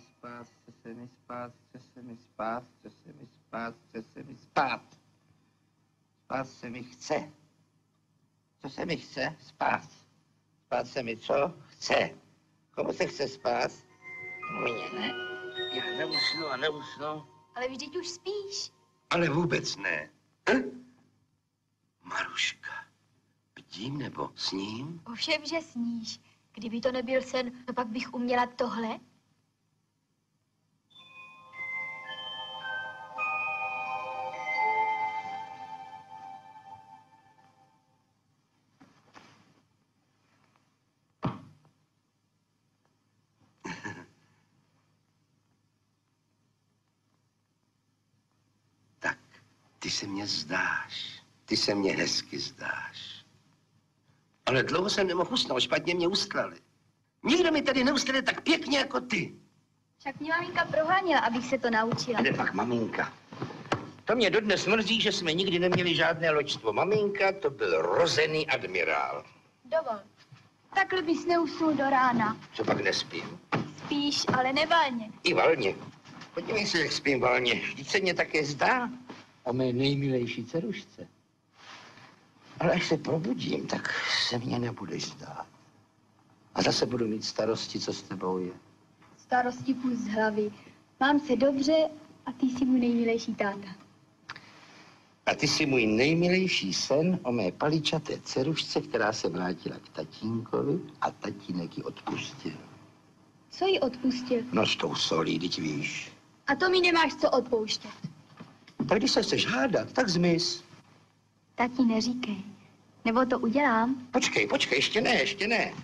spát, chce se mi spát, chce se mi spát, chce se mi spát, chce se mi spát. Spát se mi chce. Co se mi chce? Spát. Spát se mi co? Chce. Komu se chce spát? Mně ne. Já neusnu a neusnu. Ale vždyť už spíš. Ale vůbec ne. Hm? Maruška, bdím nebo sním? Ovšem, že sníš. Kdyby to nebyl sen, no pak bych uměla tohle. Ty se mě zdáš. Ty se mě hezky zdáš. Ale dlouho jsem nemohl usnout, špatně mě ustlali. Nikdo mi tady neustane tak pěkně jako ty. Však mě maminka proháněla, abych se to naučila. Kde pak maminka? To mě dodnes mrzí, že jsme nikdy neměli žádné loďstvo. Maminka to byl rozený admirál. Dovol. Takhle bys neusnul do rána. Co pak nespím? Spíš, ale nevalně. I valně. Podívej se, jak spím valně. Vždyť se mě také zdá. O mé nejmilejší dcerušce. Ale až se probudím, tak se mě nebudeš zdát. A zase budu mít starosti, co s tebou je. Starosti půl z hlavy. Mám se dobře a ty jsi můj nejmilejší táta. A ty jsi můj nejmilejší sen o mé paličaté dcerušce, která se vrátila k tatínkovi a tatínek ji odpustil. Co jí odpustil? No s tou solí, teď víš. A to mi nemáš co odpouštět. Tak když se chceš hádat, tak zmiz. Tati, neříkej. Nebo to udělám. Počkej, počkej, ještě ne, ještě ne.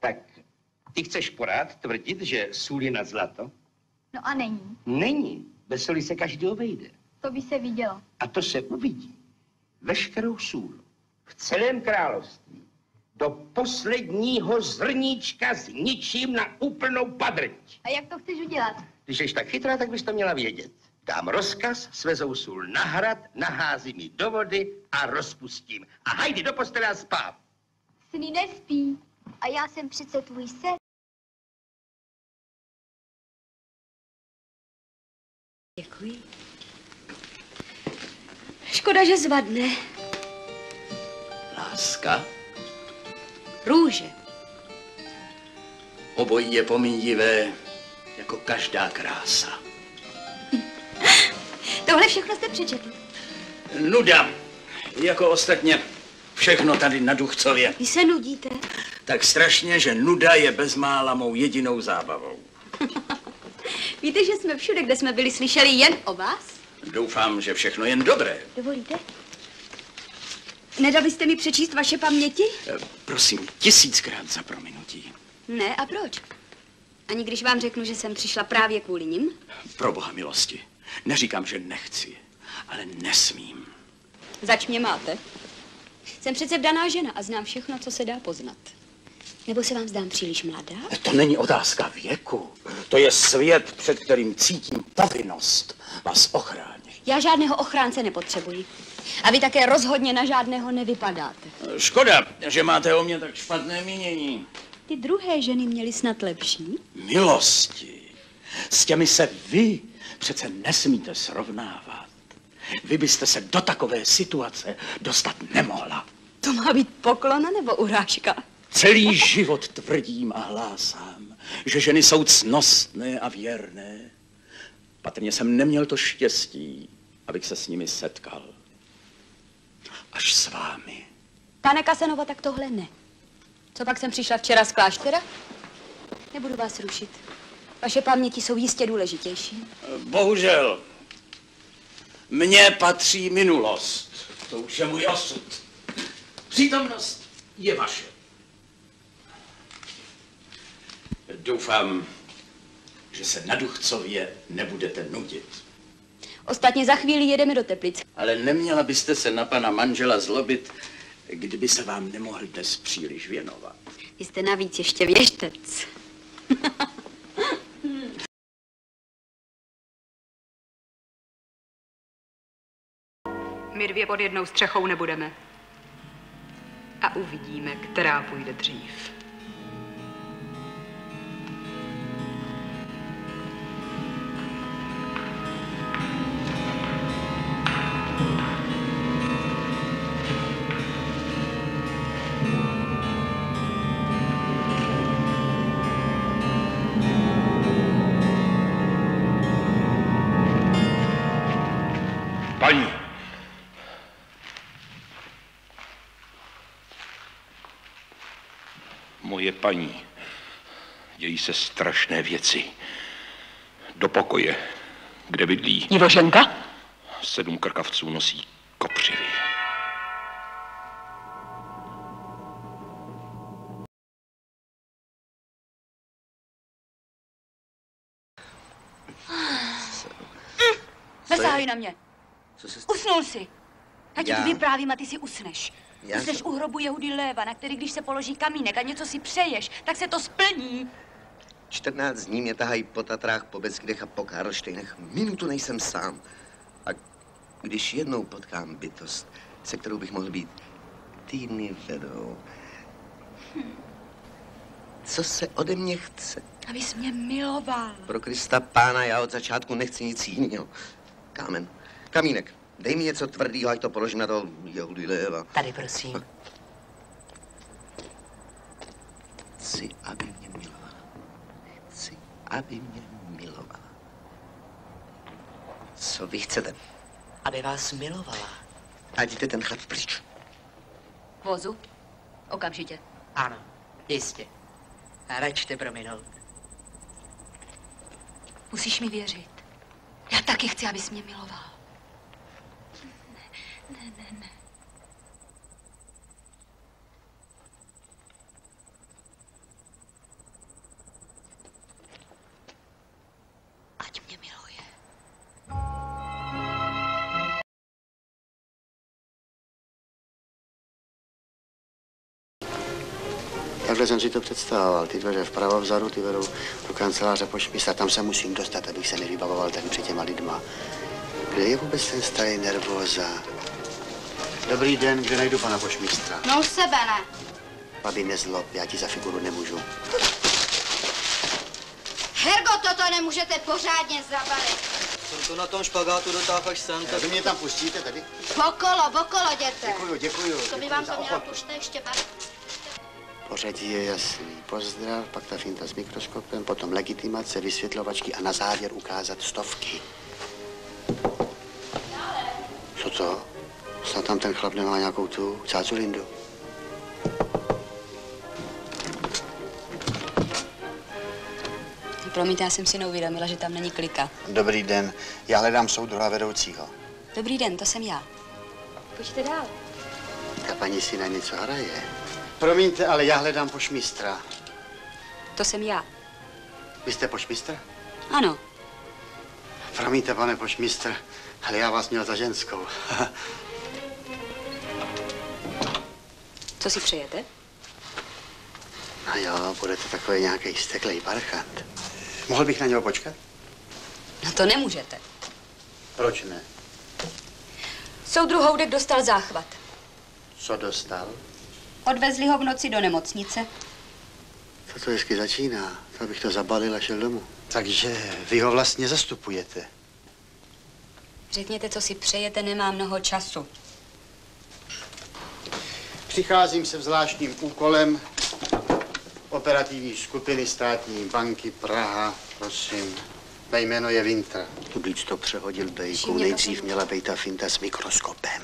Tak, ty chceš porád tvrdit, že sůl je na zlato? No a není. Není. Bez soli se každý obejde. To by se vidělo. A to se uvidí. Veškerou sůl v celém království do posledního zrníčka s ničím na úplnou padrť. A jak to chceš udělat? Když jsi tak chytrá, tak bys to měla vědět. Dám rozkaz, svezou sůl na hrad, naházím ji do vody a rozpustím. A hajdi do postele a spát. Sny nespí. A já jsem přece tvůj sen. Děkuji. Škoda, že zvadne. Láska, Růže. obojí je pomíjivé, jako každá krása. Tohle všechno jste přečetl. Nuda, jako ostatně všechno tady na Duchcově. Vy se nudíte. Tak strašně, že nuda je bezmála mou jedinou zábavou. Víte, že jsme všude, kde jsme byli, slyšeli jen o vás? Doufám, že všechno jen dobré. Dovolíte? Nedal byste mi přečíst vaše paměti? Eh, Prosím, tisíckrát za prominutí. Ne, a proč? Ani když vám řeknu, že jsem přišla právě kvůli nim? Pro boha milosti. Neříkám, že nechci, ale nesmím. Zač mě máte? Jsem přece vdaná žena a znám všechno, co se dá poznat. Nebo se vám zdám příliš mladá? To není otázka věku. To je svět, před kterým cítím povinnost vás ochránit. Já žádného ochránce nepotřebuji. A vy také rozhodně na žádného nevypadáte. Škoda, že máte o mě tak špatné mínění. Ty druhé ženy měly snad lepší. Milosti. S těmi se vy přece nesmíte srovnávat. Vy byste se do takové situace dostat nemohla. To má být poklona nebo urážka? Celý život tvrdím a hlásám, že ženy jsou cnostné a věrné. Patrně jsem neměl to štěstí, abych se s nimi setkal. Až s vámi. Pane Kasanova, tak tohle ne. Co pak jsem přišla včera z kláštera? Nebudu vás rušit. Vaše paměti jsou jistě důležitější. Bohužel, mně patří minulost. To už je můj osud. Přítomnost je vaše. Doufám, že se na Duchcově nebudete nudit. Ostatně za chvíli jedeme do Teplic. Ale neměla byste se na pana manžela zlobit, kdyby se vám nemohl dnes příliš věnovat. Vy jste navíc ještě věštec. My dvě pod jednou střechou nebudeme. A uvidíme, která půjde dřív. Moje paní. Dějí se strašné věci. Do pokoje, kde bydlí. Divoženka? Sedm krkavců nosí kopřivy. Nezaháj na mě. Co se Usnul si. Já ti to vyprávím a ty si usneš. Já Usneš to- u hrobu Jehudy Léva, na který, když se položí kamínek a něco si přeješ, tak se to splní. 14 dní mě tahají po Tatrách, po Beskydech a po Karlštejnech. Minutu nejsem sám. A když jednou potkám bytost, se kterou bych mohl být týdny vedou, co se ode mě chce? Abys mě miloval. Pro Krista pána, já od začátku nechci nic jiného. Kámen, kamínek, dej mi něco tvrdého, ať to položím na to Jehudy Léva. Tady prosím. Chci, aby mě milovala. Chci, aby mě milovala. Co vy chcete? aby vás milovala. Ať jde ten chlap pryč. Vozu? Okamžitě. Ano, jistě. Račte prominout. Musíš mi věřit. Já taky chci, abys mě miloval. Ne, ne, ne. Ať mě miluje. Takhle jsem si to představoval. Ty dveře vpravo vzadu, ty vedou do kanceláře pošmista. Tam se musím dostat, abych se nevybavoval tady před těma lidma. Kde je vůbec ten starý nervóza? Dobrý den, kde najdu pana pošmistra? No u sebe ne. Babi, nezlob, já ti za figuru nemůžu. Hergo, toto nemůžete pořádně zabalit. Jsem to na tom špagátu dotáhl až sem, tak... Vy mě tam pustíte tady? Okolo, okolo, jděte. Děkuju, děkuju. To by vám to mělo ochotu. pušte ještě bavit. Pořadí je jasný. Pozdrav, pak ta finta s mikroskopem, potom legitimace, vysvětlovačky a na závěr ukázat stovky. Co to? Snad tam ten chlap nemá nějakou tu cáculindu. Promiňte, já jsem si neuvědomila, že tam není klika. Dobrý den, já hledám soudruha vedoucího. Dobrý den, to jsem já. Pojďte dál. Ta paní si na něco hraje. Promiňte, ale já hledám pošmistra. To jsem já. Vy jste pošmistr? Ano, Promiňte, pane pošmistr, ale já vás měl za ženskou. co si přejete? No jo, budete takový nějaký steklej parchant. Mohl bych na něho počkat? No to nemůžete. Proč ne? Soudruh Houdek dostal záchvat. Co dostal? Odvezli ho v noci do nemocnice. To to hezky začíná. To bych to zabalil a šel domů. Takže vy ho vlastně zastupujete. Řekněte, co si přejete, nemá mnoho času. Přicházím se zvláštním úkolem operativní skupiny státní banky Praha, prosím. Mé jméno je Winter. Víc to přehodil bejku. Nejdřív měla být ta finta s mikroskopem.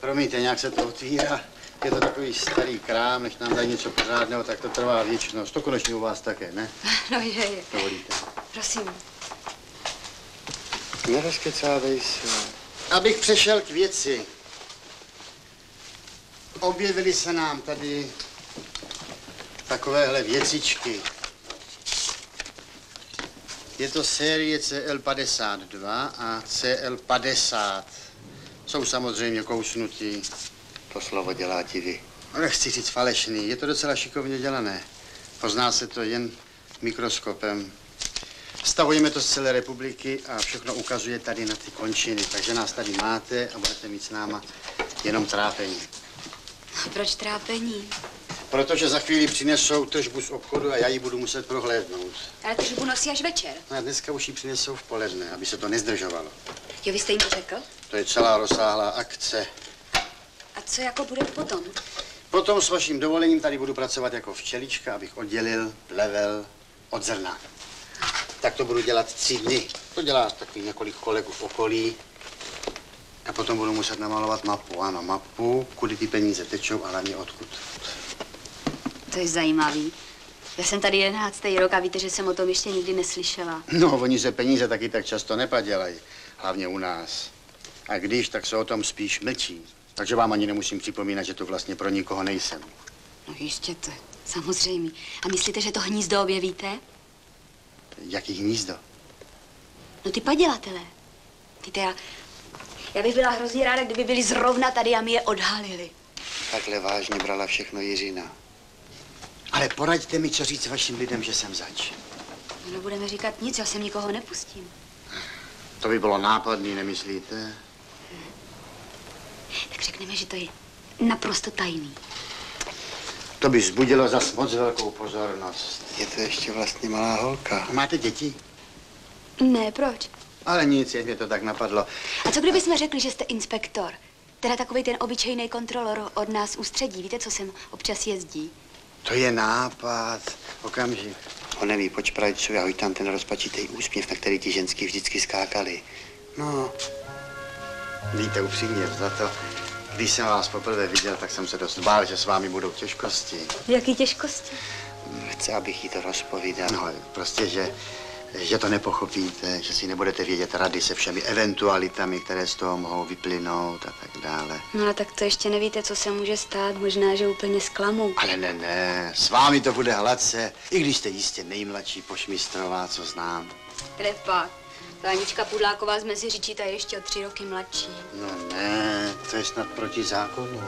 Promiňte, nějak se to otvírá. Je to takový starý krám, než nám dají něco pořádného, tak to trvá věčnost. To konečně u vás také, ne? No je, je. Dovolíte. Prosím. Nerozkecávej se. Abych přešel k věci. Objevily se nám tady takovéhle věcičky. Je to série CL52 a CL50. Jsou samozřejmě kousnutí. To slovo dělá ti vy. Nechci říct falešný, je to docela šikovně dělané. Pozná se to jen mikroskopem. Stavujeme to z celé republiky a všechno ukazuje tady na ty končiny. Takže nás tady máte a budete mít s náma jenom trápení. A proč trápení? Protože za chvíli přinesou tržbu z obchodu a já ji budu muset prohlédnout. Ale tržbu nosí až večer. No a dneska už ji přinesou v poledne, aby se to nezdržovalo. Jo, vy jste jim to řekl? To je celá rozsáhlá akce. A co jako bude potom? Potom s vaším dovolením tady budu pracovat jako včelička, abych oddělil plevel od zrna. Tak to budu dělat tři dny. To dělá takový několik kolegů v okolí. A potom budu muset namalovat mapu. Ano, mapu, kudy ty peníze tečou a hlavně odkud. To je zajímavý. Já jsem tady jedenáctý rok a víte, že jsem o tom ještě nikdy neslyšela. No, oni se peníze taky tak často nepadělají, hlavně u nás. A když, tak se o tom spíš mlčí. Takže vám ani nemusím připomínat, že tu vlastně pro nikoho nejsem. No jistě to, samozřejmě. A myslíte, že to hnízdo objevíte? Jaký hnízdo? No ty padělatelé. Víte, já, já bych byla hrozně ráda, kdyby byli zrovna tady a mi je odhalili. Takhle vážně brala všechno Jiřina. Ale poraďte mi, co říct vašim lidem, že jsem zač. No nebudeme říkat nic, já sem nikoho nepustím. To by bylo nápadný, nemyslíte? Tak řekneme, že to je naprosto tajný. To by zbudilo zas moc velkou pozornost. Je to ještě vlastně malá holka. Máte děti? Ne, proč? Ale nic, jen mě to tak napadlo. A co kdyby jsme řekli, že jste inspektor? Teda takový ten obyčejný kontrolor od nás ústředí. Víte, co sem občas jezdí? To je nápad. Okamžik. On neví, poč prajcu, já tam ten rozpačitý úsměv, na který ti ženský vždycky skákali. No, víte, upřímně za to, když jsem vás poprvé viděl, tak jsem se dost bál, že s vámi budou těžkosti. Jaký těžkosti? Chce, abych jí to rozpovídal. No, prostě, že, že to nepochopíte, že si nebudete vědět rady se všemi eventualitami, které z toho mohou vyplynout a tak dále. No a tak to ještě nevíte, co se může stát. Možná, že úplně zklamu. Ale ne, ne, s vámi to bude hladce, i když jste jistě nejmladší pošmistrová, co znám. Kde pak? Anička Pudláková z Meziříčí, ta je ještě o tři roky mladší. No ne, to je snad proti zákonu.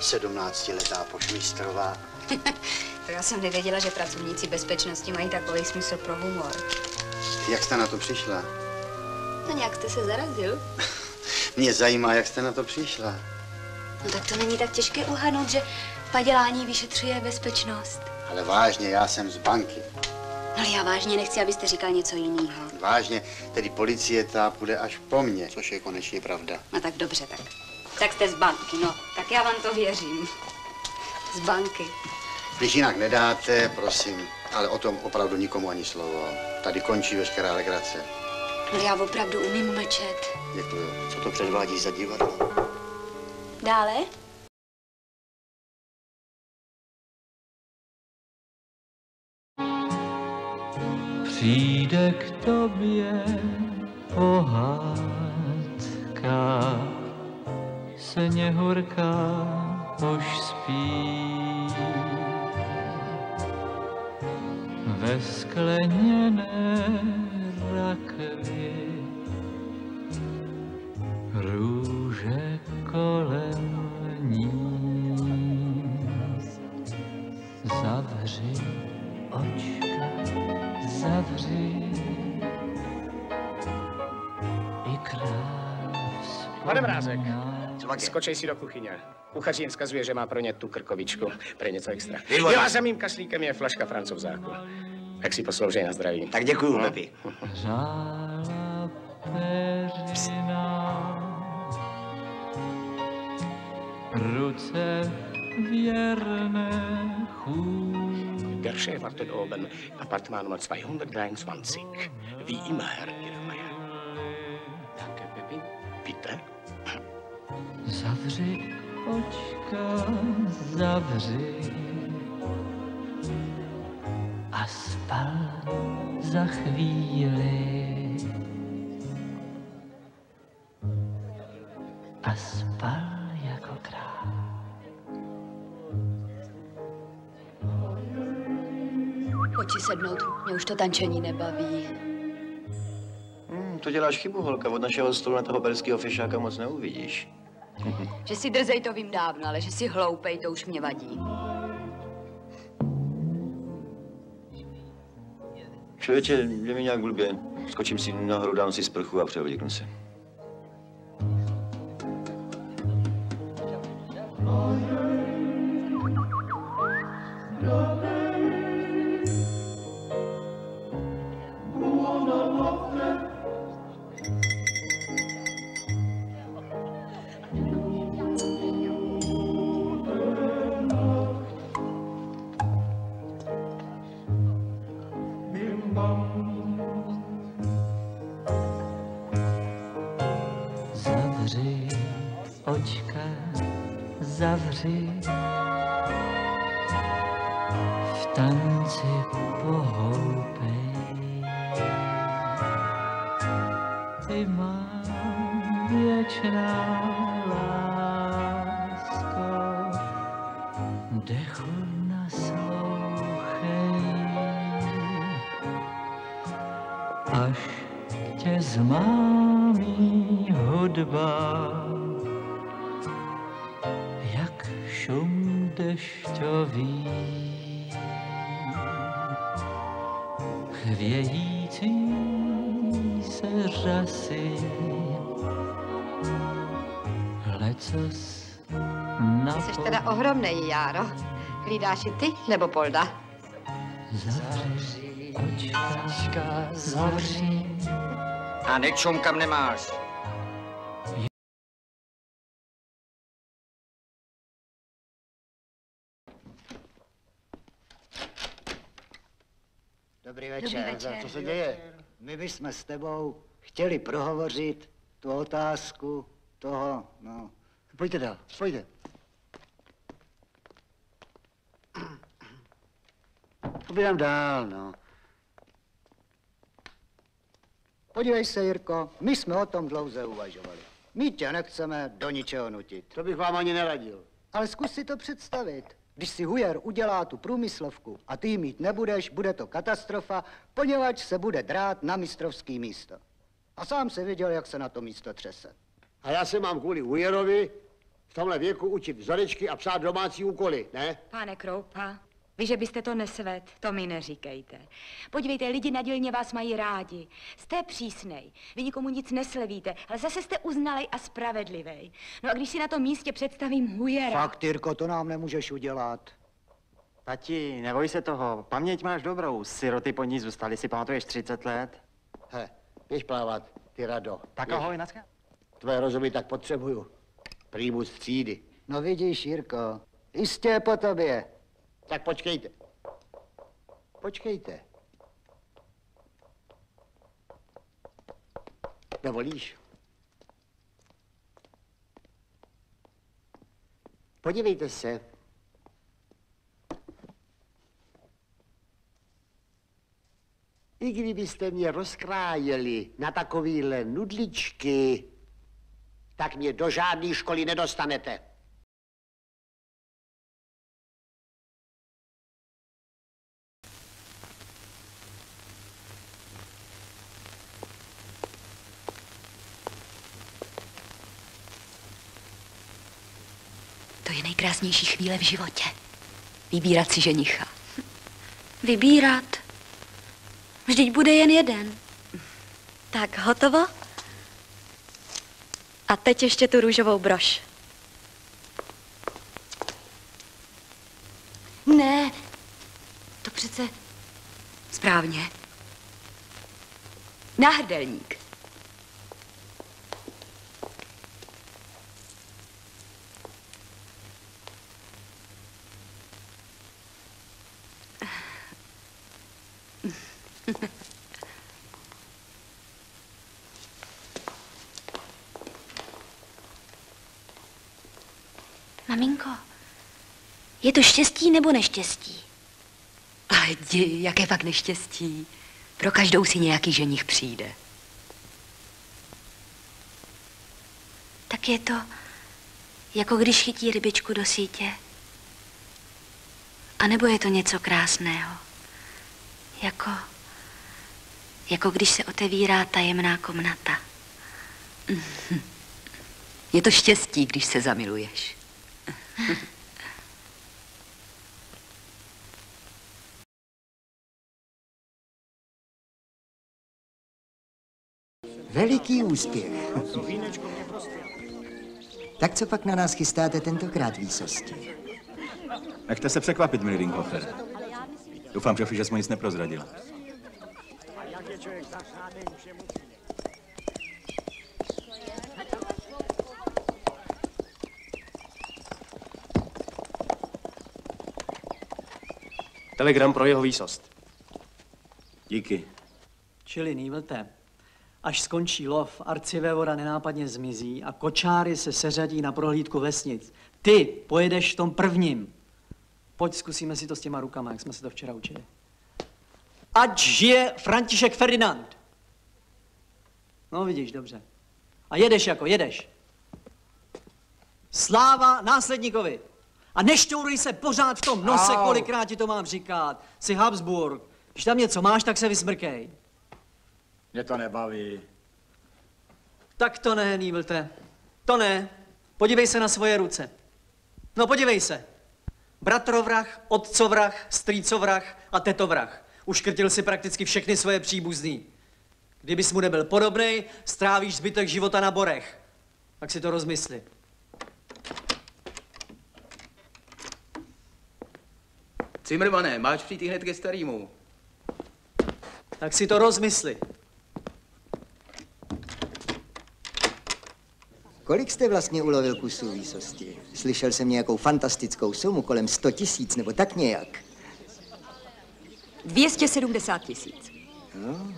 Sedmnáctiletá pošmistrová. to já jsem nevěděla, že pracovníci bezpečnosti mají takový smysl pro humor. Jak jste na to přišla? No nějak jste se zarazil. Mě zajímá, jak jste na to přišla. No tak to není tak těžké uhadnout, že padělání vyšetřuje bezpečnost. Ale vážně, já jsem z banky. No ale já vážně nechci, abyste říkal něco jiného. Vážně, tedy policie ta půjde až po mně, což je konečně pravda. No tak dobře, tak. Tak jste z banky, no. Tak já vám to věřím. Z banky. Když jinak nedáte, prosím, ale o tom opravdu nikomu ani slovo. Tady končí veškerá legrace. No já opravdu umím mlčet. Děkuju. Co to předvádí za divadlo? Dále? Přijde k tobě pohádka, sněhurka už spí. Ve skleněné rakvi. Růže kolem ní. Zavři očka, zavři i král Pane Mrázek, skočej si do kuchyně. Kuchařín zkazuje, že má pro ně tu krkovičku. Pro něco extra. Jo a za mým kaslíkem je flaška francouzáku. Tak si posloužej na zdraví. Tak děkuju, Pepi. Řála peřina, ruce věrné chůz. Der Chef wartet oben. Appartement Nummer 223. Wie immer, Herr Irrmeier. Danke, Pepi. Bitte. Zavři očka, zavři a spal za chvíli. A spal jako král. Pojď si sednout, mě už to tančení nebaví. Hmm, to děláš chybu, holka. Od našeho stolu na toho perského fešáka moc neuvidíš. Že si drzej, to vím dávno, ale že si hloupej, to už mě vadí. Člověče, je mi nějak blbě. Skočím si nahoru, dám si sprchu a převlíknu se. Až tě zmámí hudba, jak šum dešťový. Chvějící se řasy, lecos na Jsi teda ohromnej, Járo. Hlídáš i ty, nebo Polda? Zavři očka, zavři. A nečum, kam nemáš. Dobrý večer. Dobrý večer. Co se děje? My bychom s tebou chtěli prohovořit tu otázku toho, no. Pojďte dál, pojďte. Povídám dál, no. Podívej se, Jirko, my jsme o tom dlouze uvažovali. My tě nechceme do ničeho nutit. To bych vám ani neradil. Ale zkus si to představit. Když si Hujer udělá tu průmyslovku a ty ji mít nebudeš, bude to katastrofa, poněvadž se bude drát na mistrovský místo. A sám se viděl, jak se na to místo třese. A já se mám kvůli Ujerovi v tomhle věku učit vzorečky a psát domácí úkoly, ne? Pane Kroupa, vy, že byste to nesved, to mi neříkejte. Podívejte, lidi na dělně vás mají rádi. Jste přísnej, vy nikomu nic neslevíte, ale zase jste uznalej a spravedlivý. No a když si na tom místě představím hujera... Fakt, Jirko, to nám nemůžeš udělat. Tati, neboj se toho, paměť máš dobrou, siroty po ní zůstaly, si pamatuješ 30 let? He, běž plavat, ty rado. Tak Běž. ahoj, naschle. Tvoje rozumy tak potřebuju. Prímus třídy. No vidíš, Jirko, jistě po tobě. Tak počkejte. Počkejte. Dovolíš? Podívejte se. I kdybyste mě rozkrájeli na takovýhle nudličky, tak mě do žádné školy nedostanete. To je nejkrásnější chvíle v životě. Vybírat si ženicha. Vybírat? Vždyť bude jen jeden. Tak, hotovo? A teď ještě tu růžovou brož. Ne, to přece správně. Náhrdelník. Maminko, je to štěstí nebo neštěstí? Ale jdi, jaké pak neštěstí. Pro každou si nějaký ženich přijde. Tak je to, jako když chytí rybičku do sítě. A nebo je to něco krásného? Jako, jako když se otevírá tajemná komnata. Je to štěstí, když se zamiluješ. Veliký úspěch. Tak co pak na nás chystáte tentokrát výsosti? Nechte se překvapit, milý Linkhofer. Doufám, že Fischer mu nic neprozradila. Telegram pro jeho výsost. Díky. Čili Nývlte, až skončí lov, arcivévoda nenápadně zmizí a kočáry se seřadí na prohlídku vesnic. Ty pojedeš v tom prvním. Pojď, zkusíme si to s těma rukama, jak jsme se to včera učili. Ať žije František Ferdinand. No vidíš, dobře. A jedeš jako, jedeš. Sláva následníkovi. A nešťouruj se pořád v tom nose, Au. kolikrát ti to mám říkat. Jsi Habsburg. Když tam něco máš, tak se vysmrkej. Mě to nebaví. Tak to ne, Nývlte. To ne. Podívej se na svoje ruce. No podívej se. Bratrovrah, otcovrah, strýcovrah a tetovrah. Uškrtil si prakticky všechny svoje příbuzný. Kdybys mu nebyl podobnej, strávíš zbytek života na borech. Tak si to rozmysli. Cimrmané, máš přijít hned ke starýmu. Tak si to rozmysli. Kolik jste vlastně ulovil kusů výsosti? Slyšel jsem nějakou fantastickou sumu, kolem 100 tisíc, nebo tak nějak. 270 tisíc. No.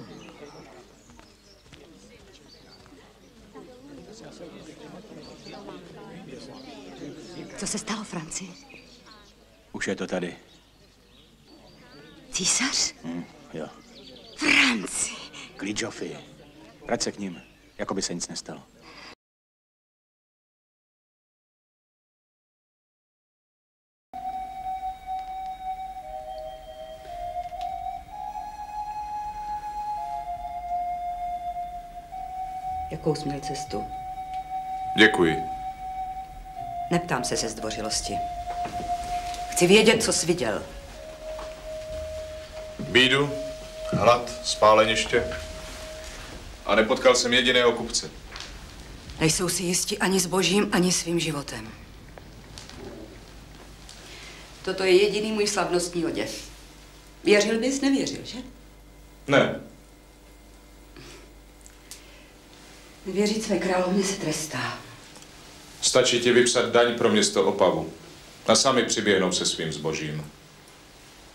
Co se stalo, Franci? Už je to tady. Císař? Hm, jo. Franci. Klíč, Joffy. Vrať se k ním, jako by se nic nestalo. Jakou jsi měl cestu? Děkuji. Neptám se ze zdvořilosti. Chci vědět, co jsi viděl. Bídu, hlad, spáleniště. A nepotkal jsem jediného kupce. Nejsou si jisti ani s božím, ani svým životem. Toto je jediný můj slavnostní oděv. Věřil bys, nevěřil, že? Ne, Věřit své královně se trestá. stačí ti vypsat daň pro město Opavu. A sami přiběhnou se svým zbožím.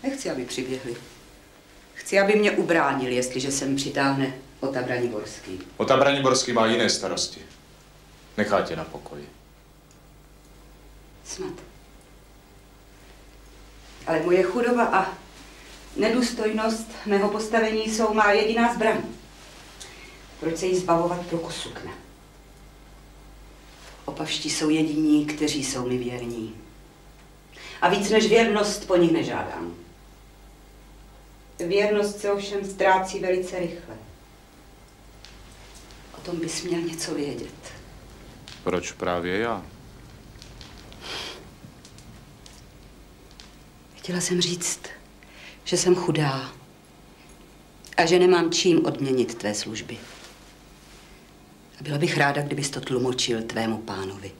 Nechci, aby přiběhli. Chci, aby mě ubránili, jestliže sem přitáhne Ota Braniborský. Ota Braniborský má jiné starosti. Nechá tě na pokoji. Snad. Ale moje chudoba a nedůstojnost mého postavení jsou má jediná zbraň. Proč se jí zbavovat pro kus sukna? Opavští jsou jediní, kteří jsou mi věrní. A víc než věrnost po nich nežádám. Věrnost se ovšem ztrácí velice rychle. O tom bys měl něco vědět. Proč právě já? Chtěla jsem říct, že jsem chudá a že nemám čím odměnit tvé služby. A byla bych ráda, kdybys to tlumočil tvému pánovi.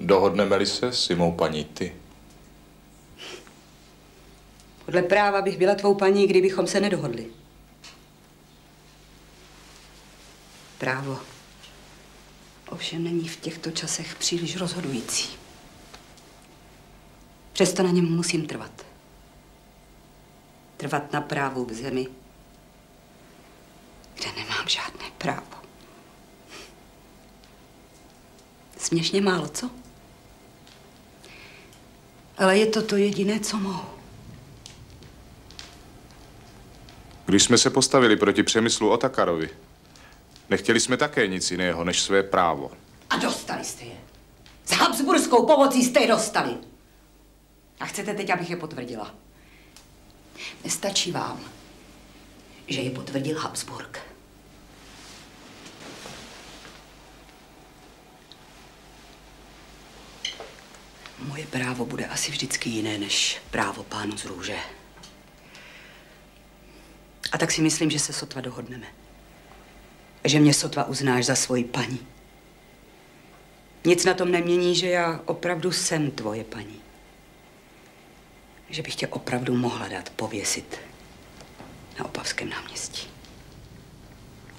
Dohodneme-li se s mou paní ty? Podle práva bych byla tvou paní, kdybychom se nedohodli. Právo ovšem není v těchto časech příliš rozhodující. Přesto na něm musím trvat. Trvat na právu v zemi, kde nemám žádné právo. Směšně málo, co? Ale je to to jediné, co mohu. Když jsme se postavili proti přemyslu Otakarovi, nechtěli jsme také nic jiného než své právo. A dostali jste je. S Habsburskou pomocí jste je dostali. A chcete teď, abych je potvrdila? Nestačí vám, že je potvrdil Habsburg. Moje právo bude asi vždycky jiné než právo pánu z růže. A tak si myslím, že se sotva dohodneme. Že mě sotva uznáš za svoji paní. Nic na tom nemění, že já opravdu jsem tvoje paní. Že bych tě opravdu mohla dát pověsit na Opavském náměstí.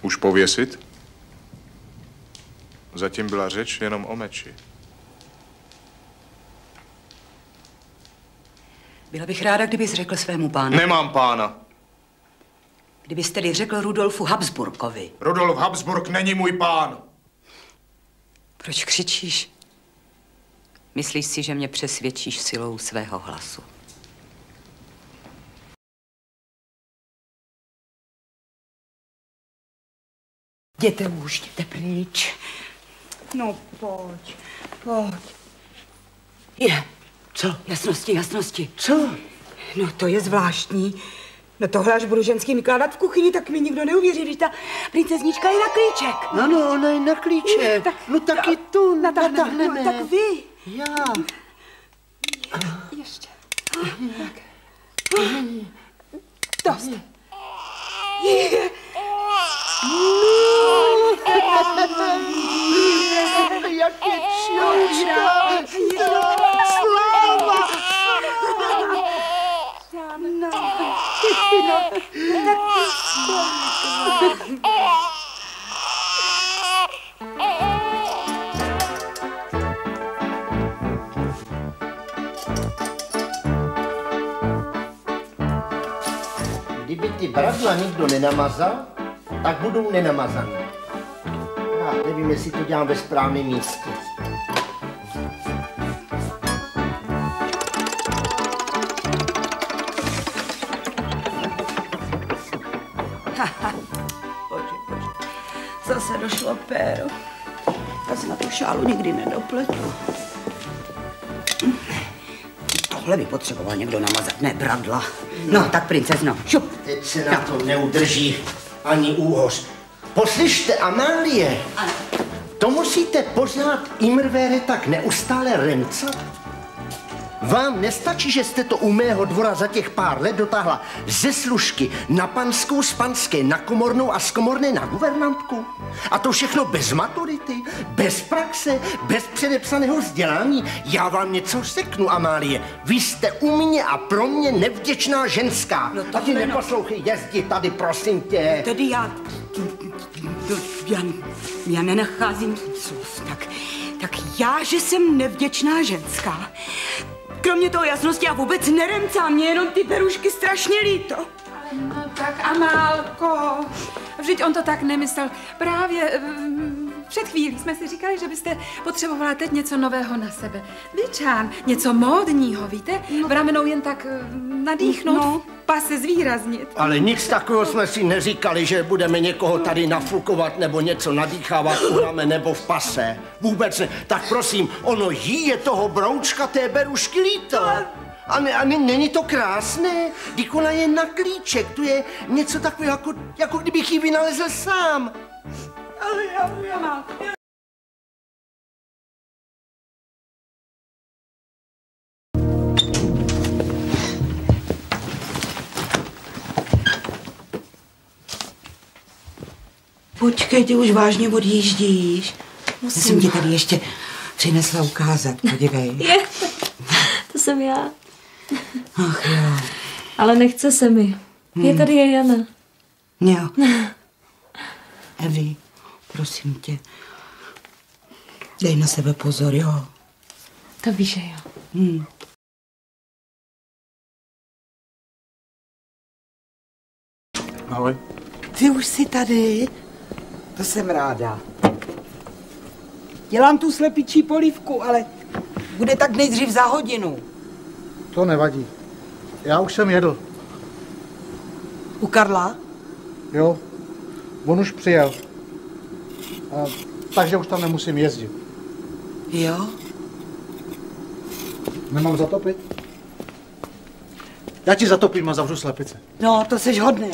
Už pověsit? Zatím byla řeč jenom o meči. Byla bych ráda, kdybys řekl svému pánu. Nemám pána. Kdybys tedy řekl Rudolfu Habsburkovi. Rudolf Habsburg není můj pán. Proč křičíš? Myslíš si, že mě přesvědčíš silou svého hlasu? Jděte už, jděte pryč. No, pojď, pojď. Je. Co? Jasnosti, jasnosti. Co? No, to je zvláštní. No tohle, až budu ženský vykládat v kuchyni, tak mi nikdo neuvěří, když ta princeznička je na klíček. No, no, ona je na klíček. Tak, no taky tu natáhneme. No, tak vy. Já. Ještě. Tak. Dost. Je. Jak je čoučka. No, no, Kdyby ty bradla nikdo nenamazal, tak budou nenamazané. Já nevím, jestli to dělám ve správném místě. Došlo péro. Já si na tu šálu nikdy nedopletu. Tohle by potřeboval někdo namazat, ne bradla. No, tak princezno, šup. Teď se na to neudrží ani úhoř. Poslyšte, Amálie, to musíte pořád Imrvére tak neustále rencat? Vám nestačí, že jste to u mého dvora za těch pár let dotáhla ze služky na panskou z panské, na komornou a z komorné na guvernantku? A to všechno bez maturity, bez praxe, bez předepsaného vzdělání? Já vám něco řeknu, Amálie. Vy jste u mě a pro mě nevděčná ženská. No to Taky neposlouchej jezdit tady, prosím tě. Tedy já, já, já nenacházím slov, tak, tak já, že jsem nevděčná ženská. Kromě toho jasnosti já vůbec neremcám, mě jenom ty perušky strašně líto. No tak Amálko, vždyť on to tak nemyslel. Právě mm, před chvílí jsme si říkali, že byste potřebovala teď něco nového na sebe. Vyčán, něco módního, víte? V ramenou jen tak mm, nadýchnout, no. pase zvýraznit. Ale nic takového jsme si neříkali, že budeme někoho tady nafukovat nebo něco nadýchávat u rame nebo v pase. Vůbec ne. Tak prosím, ono jí je toho broučka té berušky líto. A, ne, a ne, není to krásné? Když ona je na klíček, to je něco takového, jako, jako kdybych ji vynalezl sám. Ale já, já mám. Počkej, ty už vážně odjíždíš. Musím. Já jsem ti tady ještě přinesla ukázat, podívej. Je, to jsem já. Ach jo. Ale nechce se mi. Je Hmm. tady je Jana. Jo. Evi, prosím tě, dej na sebe pozor, jo. To víš, že jo. Hmm. Ahoj. Ty už jsi tady? To jsem ráda. Dělám tu slepičí polívku, ale bude tak nejdřív za hodinu. To nevadí. Já už jsem jedl. U Karla? Jo, on už přijel. A, takže už tam nemusím jezdit. Jo? Nemám zatopit? Já ti zatopím a zavřu slepice. No, to jsi hodný.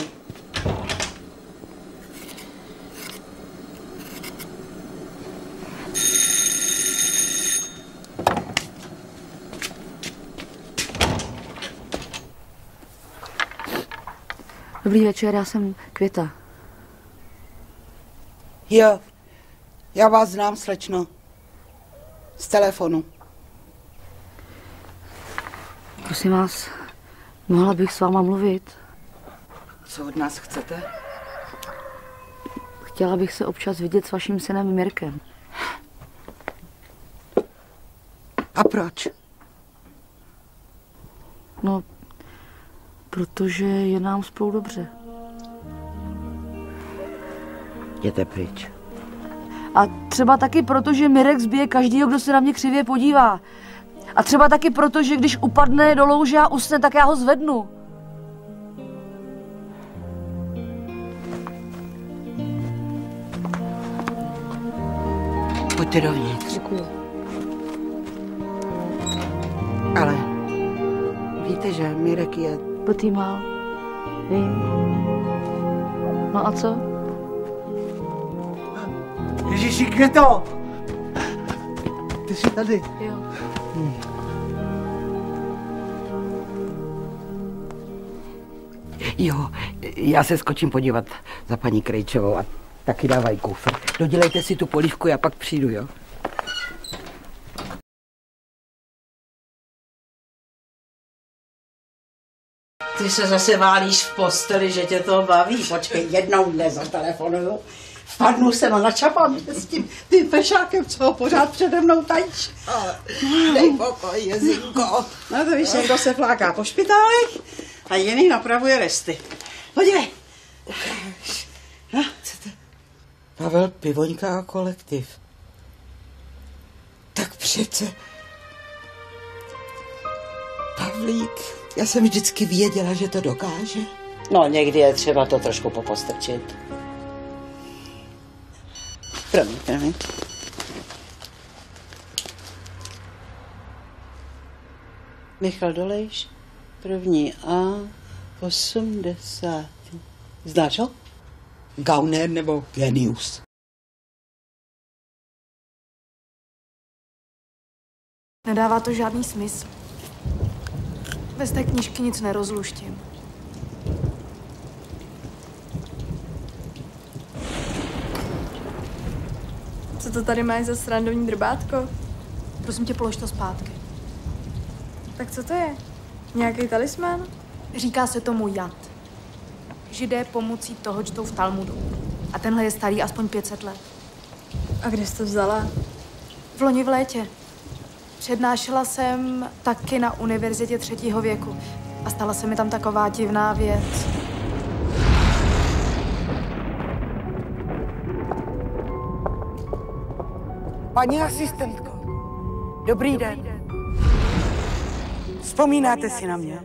Dobrý večer, já jsem Květa. Jo, já vás znám, slečno. Z telefonu. Prosím vás, mohla bych s váma mluvit? Co od nás chcete? Chtěla bych se občas vidět s vaším synem Mirkem. A proč? No, protože je nám spolu dobře. Jděte pryč. A třeba taky proto, že Mirek zbije každýho, kdo se na mě křivě podívá. A třeba taky proto, že když upadne do louže a usne, tak já ho zvednu. Pojďte dovnitř. Děkuji. Ale víte, že Mirek je... Bltý má. Vím. No a co? Ježíši, květo! Ty jsi tady. Jo. Jo, já se skočím podívat za paní Krejčovou a taky dávají kufr. Dodělejte si tu polívku, já pak přijdu, jo? Ty se zase válíš v posteli, že tě to baví. Počkej, jednou dnes zatelefonuju. Vpadnu jsem a načapám s tím, tím fešákem, co ho pořád přede mnou tajíš. Dej pokoj, Jezinko. No to víš, někdo se fláká po špitálech a jiný napravuje resty. Podívej. No, co to? Pavel Pivoňka a kolektiv. Tak přece... Pavlík, já jsem vždycky věděla, že to dokáže. No, někdy je třeba to trošku popostrčit. Promiň, promiň. Michal Dolejš, první A, 80. Znáš ho? Gauner nebo genius. Nedává to žádný smysl. Bez té knížky nic nerozluštím. Co to tady máš za srandovní drbátko? Prosím tě, polož to zpátky. Tak co to je? Nějaký talisman? Říká se tomu jad. Židé pomocí toho čtou v Talmudu. A tenhle je starý aspoň 500 let. A kde jsi to vzala? V loni v létě. Přednášela jsem taky na univerzitě třetího věku. A stala se mi tam taková divná věc. Paní asistentko, dobrý den. Vzpomínáte si na mě?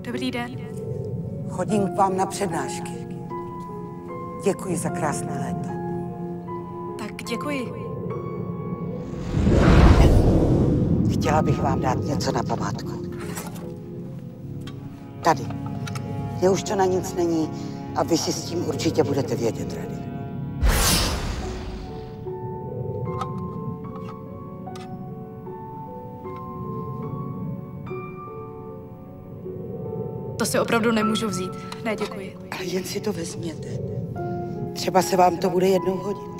Dobrý den. Chodím k vám na přednášky. Děkuji za krásné léto. Tak děkuji. Chtěla bych vám dát něco na památku. Tady. Mně už to na nic není a vy si s tím určitě budete vědět rady. To si opravdu nemůžu vzít. Ne, děkuji. Ale jen si to vezměte. Třeba se vám to bude jednou hodit.